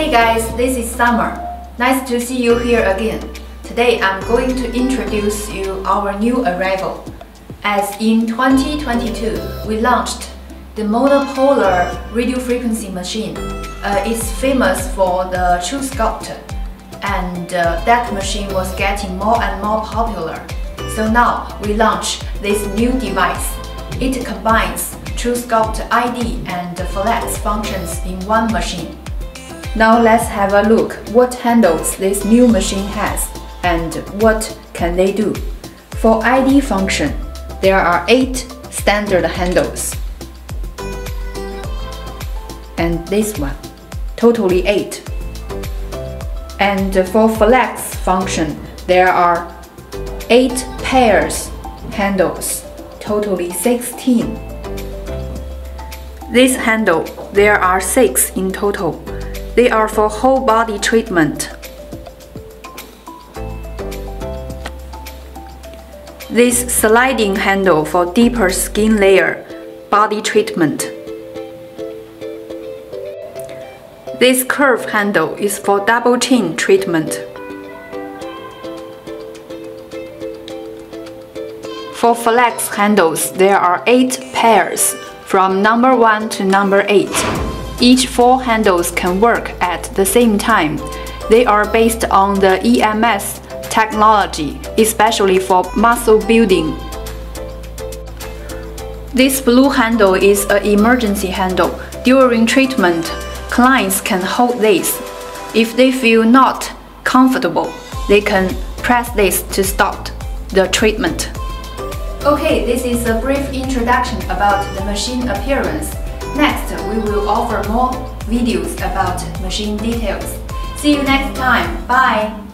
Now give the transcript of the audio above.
Hey guys, this is Summer. Nice to see you here again. Today I'm going to introduce you our new arrival. As in 2022, we launched the monopolar radio frequency machine. Uh, it's famous for the TruSculpt and uh, that machine was getting more and more popular. So now we launch this new device. It combines TruSculpt ID and Flex functions in one machine. Now let's have a look what handles this new machine has and what can they do. For ID function, there are 8 standard handles. And this one, totally 8. And for flex function, there are 8 pairs handles, totally 16. This handle, there are 6 in total. They are for whole body treatment. This sliding handle for deeper skin layer, body treatment. This curve handle is for double chin treatment. For flex handles, there are 8 pairs, from number 1 to number 8. Each 4 handles can work at the same time. They are based on the EMS technology, especially for muscle building. This blue handle is an emergency handle. During treatment, clients can hold this. If they feel not comfortable, they can press this to stop the treatment. Okay, this is a brief introduction about the machine appearance. Next, we will offer more videos about machine details. See you next time. Bye!